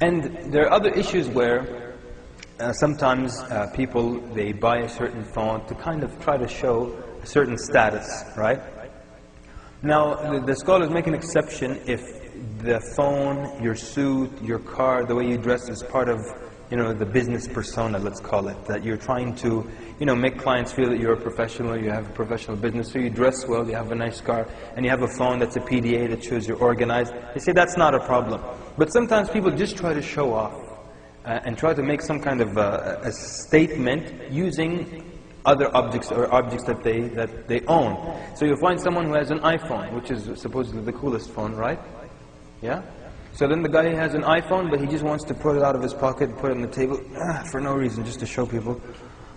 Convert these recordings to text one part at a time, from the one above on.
And there are other issues where uh, sometimes uh, people, they buy a certain phone to kind of try to show a certain status, right? Now, the, the scholars make an exception if the phone, your suit, your car, the way you dress is part of, you know, the business persona, let's call it. That you're trying to, you know, make clients feel that you're a professional, you have a professional business, so you dress well, you have a nice car, and you have a phone that's a PDA that shows you're organized. They say that's not a problem. But sometimes people just try to show off uh, and try to make some kind of uh, a statement using other objects or objects that they, that they own. So you'll find someone who has an iPhone, which is supposedly the coolest phone, right? Yeah? So then the guy has an iPhone, but he just wants to pull it out of his pocket and put it on the table ah, for no reason, just to show people,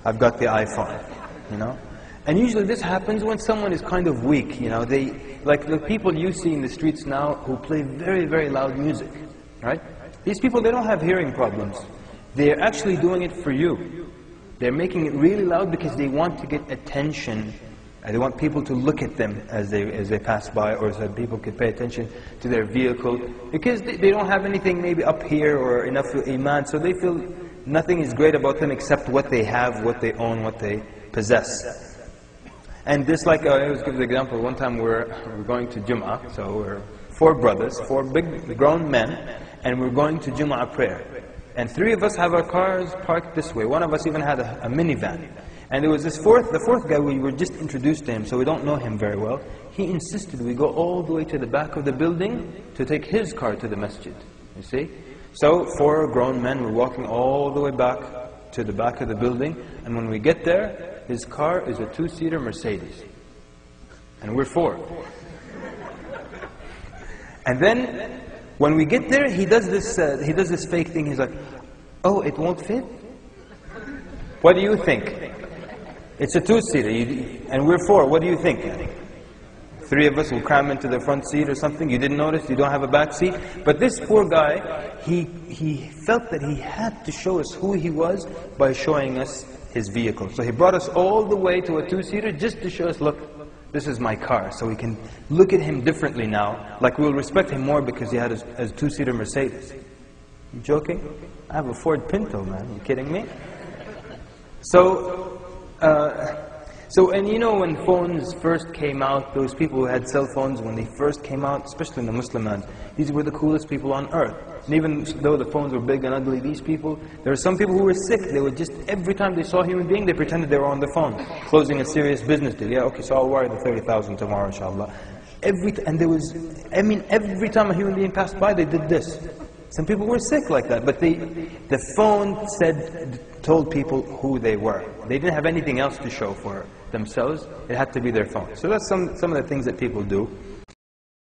I've got the iPhone, you know? And usually this happens when someone is kind of weak, you know? They, like the people you see in the streets now who play very, very loud music, right? These people, they don't have hearing problems. They're actually doing it for you. They're making it really loud because they want to get attention they want people to look at them as they, as they pass by or so people could pay attention to their vehicle. Because they, they don't have anything maybe up here or enough iman, so they feel nothing is great about them except what they have, what they own, what they possess. And this like, uh, I always give the example, one time we're, we're going to Jum'ah, so we're four brothers, four big grown men, and we're going to Jum'ah prayer. And three of us have our cars parked this way. One of us even had a, a minivan. And there was this fourth, the fourth guy, we were just introduced to him, so we don't know him very well. He insisted we go all the way to the back of the building to take his car to the masjid. You see? So, four grown men were walking all the way back to the back of the building, and when we get there, his car is a two-seater Mercedes. And we're four. and then, when we get there, he does this, uh, he does this fake thing. He's like, oh, it won't fit? What do you think? It's a two-seater, and we're four. What do you think? Three of us will cram into the front seat or something. You didn't notice, you don't have a back seat. But this poor guy, he, he felt that he had to show us who he was by showing us his vehicle. So he brought us all the way to a two-seater just to show us, look, this is my car. So we can look at him differently now. Like we'll respect him more because he had a, two-seater Mercedes. You joking? I have a Ford Pinto, man. Are you kidding me? So uh, so, and you know when phones first came out, those people who had cell phones when they first came out, especially in the Muslim lands, these were the coolest people on earth. And even though the phones were big and ugly, these people, there were some people who were sick. They would just, every time they saw a human being, they pretended they were on the phone, closing a serious business deal. Yeah, okay, so I'll wire the 30,000 tomorrow, inshallah. Every, and there was, I mean, every time a human being passed by, they did this. Some people were sick like that, but the, the phone said, told people who they were. They didn't have anything else to show for themselves. It had to be their phone. So that's some, some of the things that people do.